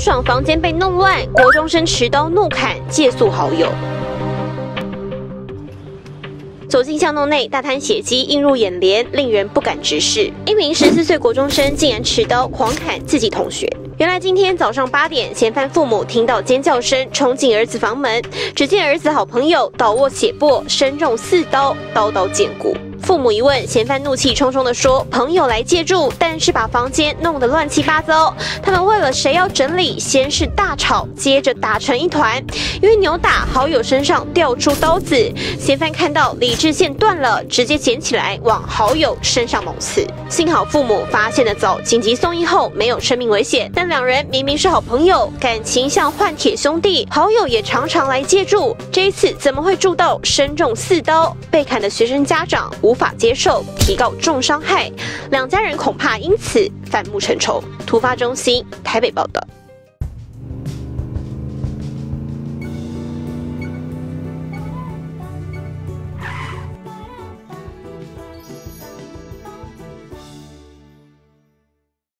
爽房间被弄乱，国中生持刀怒砍借宿好友。走进巷弄内，大滩血迹映入眼帘，令人不敢直视。一名十四岁国中生竟然持刀狂砍自己同学。原来今天早上八点，嫌犯父母听到尖叫声，冲进儿子房门，只见儿子好朋友倒卧血泊，身中四刀，刀刀见骨。父母一问，嫌犯怒气冲冲地说：“朋友来借住，但是把房间弄得乱七八糟。他们为了谁要整理，先是大吵，接着打成一团。因为扭打，好友身上掉出刀子。嫌犯看到理智线断了，直接捡起来往好友身上猛刺。幸好父母发现的早，紧急送医后没有生命危险。但两人明明是好朋友，感情像换铁兄弟，好友也常常来借住。这一次怎么会住到身中四刀？被砍的学生家长无。”无法接受，提高重伤害，两家人恐怕因此反目成仇。突发中心台北报道。